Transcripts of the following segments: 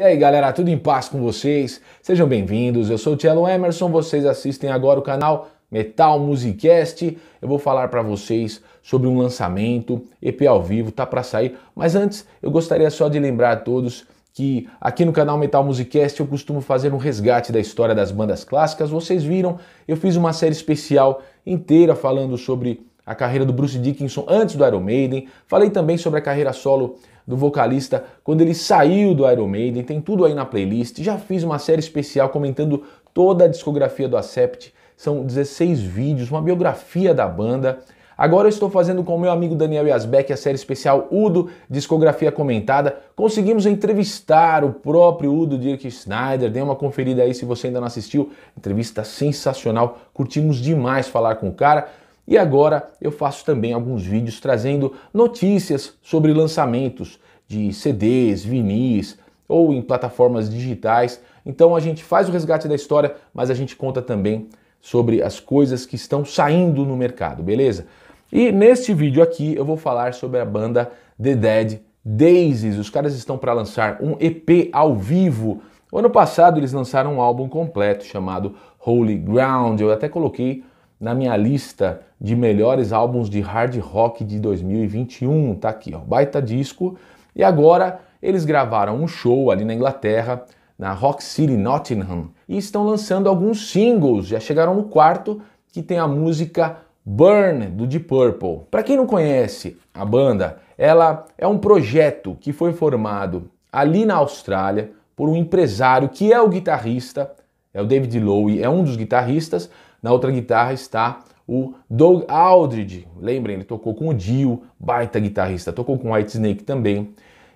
E aí galera, tudo em paz com vocês? Sejam bem-vindos, eu sou o Cello Emerson, vocês assistem agora o canal Metal Musicast. Eu vou falar para vocês sobre um lançamento, EP ao vivo, tá para sair. Mas antes, eu gostaria só de lembrar a todos que aqui no canal Metal Musicast eu costumo fazer um resgate da história das bandas clássicas. Vocês viram, eu fiz uma série especial inteira falando sobre a carreira do Bruce Dickinson antes do Iron Maiden. Falei também sobre a carreira solo do vocalista quando ele saiu do Iron Maiden, tem tudo aí na playlist. Já fiz uma série especial comentando toda a discografia do Accept, são 16 vídeos, uma biografia da banda. Agora eu estou fazendo com o meu amigo Daniel Yazbek a série especial Udo, discografia comentada. Conseguimos entrevistar o próprio Udo Dirk Schneider, dê uma conferida aí se você ainda não assistiu. Entrevista sensacional, curtimos demais falar com o cara. E agora eu faço também alguns vídeos trazendo notícias sobre lançamentos de CDs, vinis ou em plataformas digitais. Então a gente faz o resgate da história, mas a gente conta também sobre as coisas que estão saindo no mercado, beleza? E neste vídeo aqui eu vou falar sobre a banda The Dead Daisies. Os caras estão para lançar um EP ao vivo. O ano passado eles lançaram um álbum completo chamado Holy Ground. Eu até coloquei na minha lista de melhores álbuns de hard rock de 2021. Tá aqui, ó, baita disco. E agora eles gravaram um show ali na Inglaterra, na Rock City Nottingham, e estão lançando alguns singles. Já chegaram no quarto, que tem a música Burn do Deep Purple. Para quem não conhece a banda, ela é um projeto que foi formado ali na Austrália por um empresário que é o guitarrista, é o David Lowe, é um dos guitarristas, na outra guitarra está o Doug Aldridge. Lembrem, ele tocou com o Dio, baita guitarrista, tocou com White Snake também.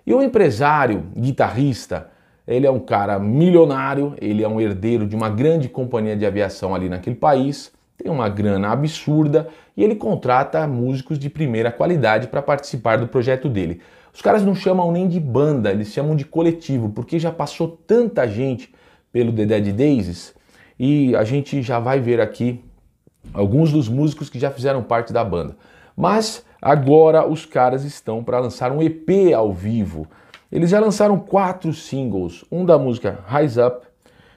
E o empresário, guitarrista, ele é um cara milionário, ele é um herdeiro de uma grande companhia de aviação ali naquele país, tem uma grana absurda e ele contrata músicos de primeira qualidade para participar do projeto dele. Os caras não chamam nem de banda, eles chamam de coletivo, porque já passou tanta gente pelo The Dead Daisies e a gente já vai ver aqui alguns dos músicos que já fizeram parte da banda. Mas agora os caras estão para lançar um EP ao vivo. Eles já lançaram quatro singles, um da música Rise Up,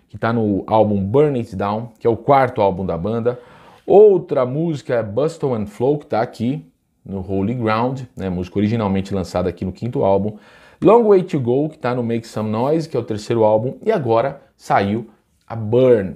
que está no álbum Burn It Down, que é o quarto álbum da banda. Outra música é Bustle and Flow, que está aqui no Holy Ground, né, música originalmente lançada aqui no quinto álbum. Long Way to Go, que está no Make Some Noise, que é o terceiro álbum, e agora saiu a Burn,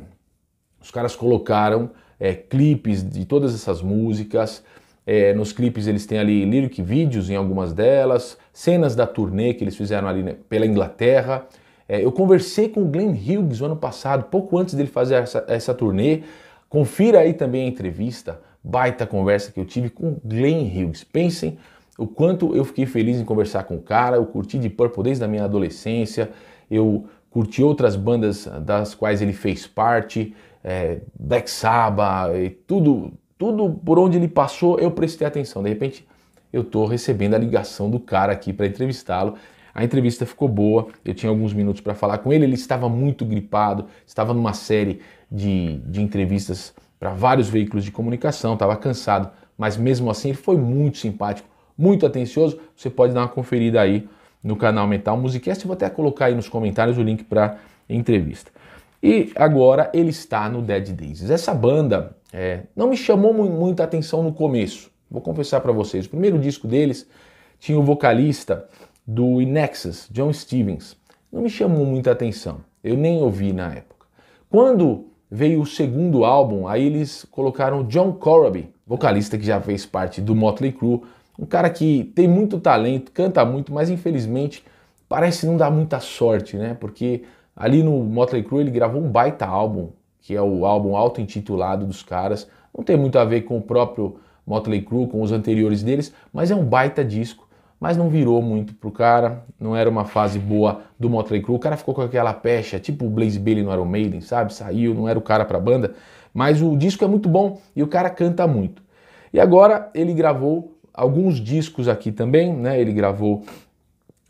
os caras colocaram é, clipes de todas essas músicas. É, nos clipes eles têm ali lyric vídeos em algumas delas, cenas da turnê que eles fizeram ali né, pela Inglaterra. É, eu conversei com o Glenn Hughes no ano passado, pouco antes dele fazer essa, essa turnê. Confira aí também a entrevista, baita conversa que eu tive com o Glenn Hughes. Pensem o quanto eu fiquei feliz em conversar com o cara. Eu curti de Purple desde a minha adolescência. Eu curti outras bandas das quais ele fez parte é, Black Sabbath e tudo, tudo por onde ele passou eu prestei atenção. De repente eu estou recebendo a ligação do cara aqui para entrevistá-lo. A entrevista ficou boa, eu tinha alguns minutos para falar com ele, ele estava muito gripado, estava numa série de, de entrevistas para vários veículos de comunicação, estava cansado, mas mesmo assim ele foi muito simpático, muito atencioso. Você pode dar uma conferida aí no canal Metal Musicast, eu vou até colocar aí nos comentários o link para entrevista. E agora ele está no Dead Daisies. Essa banda é, não me chamou muita atenção no começo. Vou confessar para vocês. O primeiro disco deles tinha o vocalista do Inexus, John Stevens. Não me chamou muita atenção. Eu nem ouvi na época. Quando veio o segundo álbum, aí eles colocaram John Coraby, vocalista que já fez parte do Motley Crue, um cara que tem muito talento, canta muito, mas infelizmente parece não dar muita sorte, né? Porque Ali no Motley Crue ele gravou um baita álbum, que é o álbum auto-intitulado dos caras. Não tem muito a ver com o próprio Motley Crue, com os anteriores deles, mas é um baita disco. Mas não virou muito pro cara, não era uma fase boa do Motley Crue. O cara ficou com aquela pecha, tipo o Blaze Bailey no Iron Maiden, sabe? Saiu, não era o cara pra banda. Mas o disco é muito bom e o cara canta muito. E agora ele gravou alguns discos aqui também, né? Ele gravou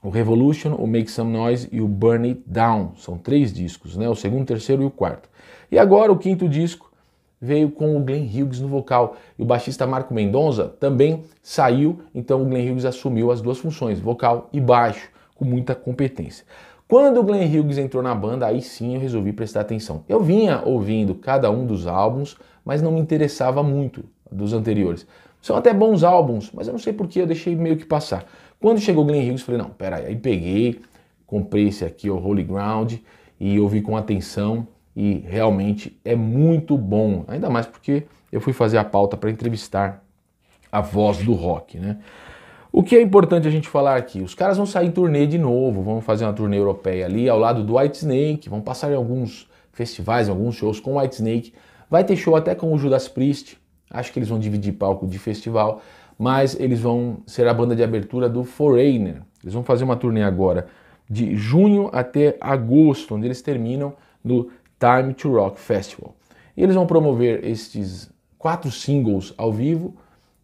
o Revolution, o Make Some Noise e o Burn It Down. São três discos, né? O segundo, o terceiro e o quarto. E agora o quinto disco veio com o Glenn Hughes no vocal. E o baixista Marco Mendonça também saiu, então o Glenn Hughes assumiu as duas funções, vocal e baixo, com muita competência. Quando o Glenn Hughes entrou na banda, aí sim eu resolvi prestar atenção. Eu vinha ouvindo cada um dos álbuns, mas não me interessava muito dos anteriores. São até bons álbuns, mas eu não sei porque eu deixei meio que passar. Quando chegou Glenn Hughes, falei, não, peraí, aí peguei, comprei esse aqui, o Holy Ground, e ouvi com atenção, e realmente é muito bom. Ainda mais porque eu fui fazer a pauta para entrevistar a voz do rock, né? O que é importante a gente falar aqui? Os caras vão sair em turnê de novo, vão fazer uma turnê europeia ali ao lado do White Snake, vão passar em alguns festivais, alguns shows com White Snake. Vai ter show até com o Judas Priest, acho que eles vão dividir palco de festival, mas eles vão ser a banda de abertura do Foreigner. Eles vão fazer uma turnê agora de junho até agosto, onde eles terminam no Time to Rock Festival. E eles vão promover estes quatro singles ao vivo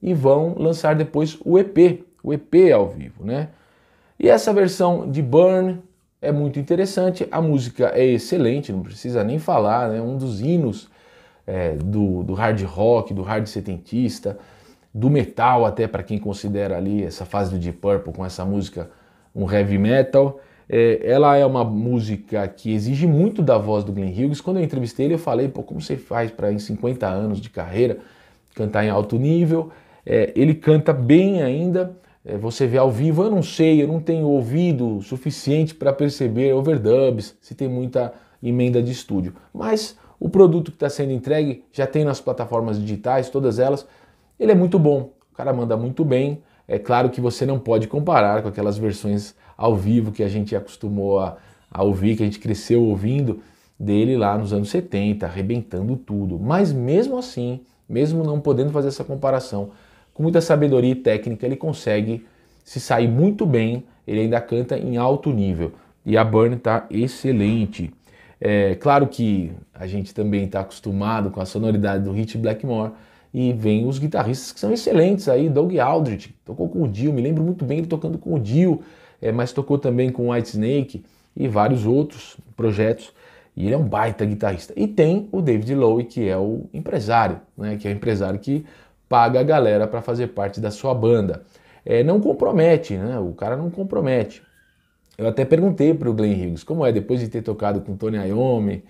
e vão lançar depois o EP, o EP ao vivo, né? E essa versão de Burn é muito interessante, a música é excelente, não precisa nem falar, né? Um dos hinos é, do, do hard rock, do hard setentista, do metal até para quem considera ali essa fase do Deep Purple com essa música um heavy metal. É, ela é uma música que exige muito da voz do Glenn Hughes. Quando eu entrevistei ele, eu falei, pô, como você faz para em 50 anos de carreira cantar em alto nível? É, ele canta bem ainda, é, você vê ao vivo, eu não sei, eu não tenho ouvido suficiente para perceber overdubs, se tem muita emenda de estúdio. Mas o produto que está sendo entregue já tem nas plataformas digitais, todas elas, ele é muito bom. O cara manda muito bem. É claro que você não pode comparar com aquelas versões ao vivo que a gente acostumou a, a ouvir, que a gente cresceu ouvindo dele lá nos anos 70, arrebentando tudo. Mas mesmo assim, mesmo não podendo fazer essa comparação, com muita sabedoria e técnica, ele consegue se sair muito bem, ele ainda canta em alto nível. E a Burn está excelente. É claro que a gente também está acostumado com a sonoridade do Hit Blackmore e vem os guitarristas que são excelentes aí, Doug Aldrich, tocou com o Dio, me lembro muito bem ele tocando com o Dio, é, mas tocou também com o White Snake e vários outros projetos. E ele é um baita guitarrista. E tem o David Lowe, que é o empresário, né, que é o empresário que paga a galera para fazer parte da sua banda. É, não compromete, né? O cara não compromete. Eu até perguntei para o Glenn Hughes como é, depois de ter tocado com Tony Iommi,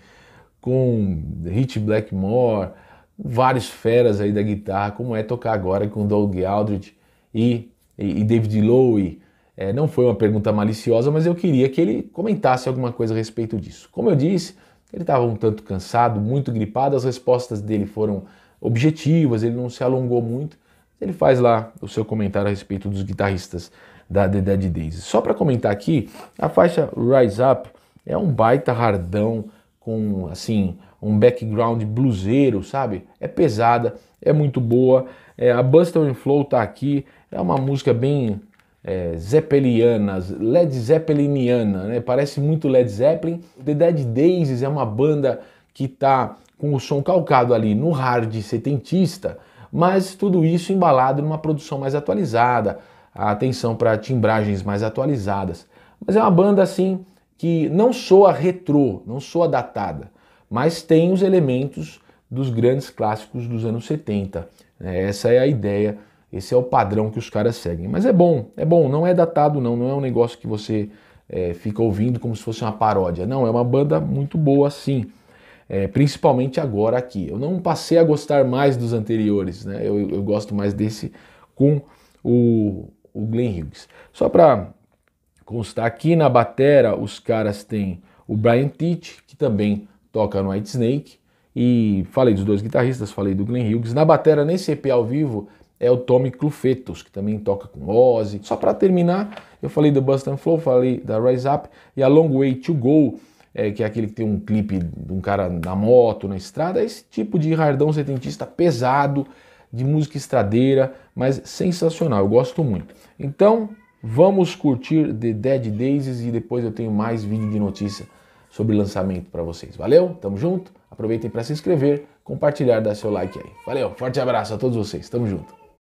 com Hit Blackmore, vários feras aí da guitarra, como é tocar agora com Doug Aldrich e, e, e David Lowe. É, não foi uma pergunta maliciosa, mas eu queria que ele comentasse alguma coisa a respeito disso. Como eu disse, ele estava um tanto cansado, muito gripado, as respostas dele foram objetivas, ele não se alongou muito. Ele faz lá o seu comentário a respeito dos guitarristas da The Dead Days. Só para comentar aqui, a faixa Rise Up é um baita hardão com assim um background bluseiro, sabe? É pesada, é muito boa. É, a Buster and Flow tá aqui, é uma música bem é, zeppeliana, Led Zeppeliniana, né? Parece muito Led Zeppelin. The Dead Days é uma banda que tá com o som calcado ali no hard setentista, mas tudo isso embalado numa produção mais atualizada, a atenção para timbragens mais atualizadas. Mas é uma banda assim que não soa retrô, não soa datada, mas tem os elementos dos grandes clássicos dos anos 70. Né? Essa é a ideia, esse é o padrão que os caras seguem. Mas é bom, é bom, não é datado não, não é um negócio que você é, fica ouvindo como se fosse uma paródia. Não, é uma banda muito boa sim é, principalmente agora aqui. Eu não passei a gostar mais dos anteriores, né? eu, eu gosto mais desse com o, o Glenn Hughes. Só para constar aqui na batera, os caras têm o Brian Teach, que também toca no White Snake, e falei dos dois guitarristas, falei do Glenn Hughes. Na batera, nesse EP ao vivo, é o Tommy Clufetos, que também toca com Ozzy. Só para terminar, eu falei do Bust and Flow, falei da Rise Up e a Long Way to Go, é, que é aquele que tem um clipe de um cara na moto, na estrada, esse tipo de hardão setentista pesado, de música estradeira, mas sensacional, eu gosto muito. Então, vamos curtir The Dead Days e depois eu tenho mais vídeo de notícia sobre lançamento para vocês. Valeu? Tamo junto? Aproveitem para se inscrever, compartilhar, dar seu like aí. Valeu, forte abraço a todos vocês. Tamo junto.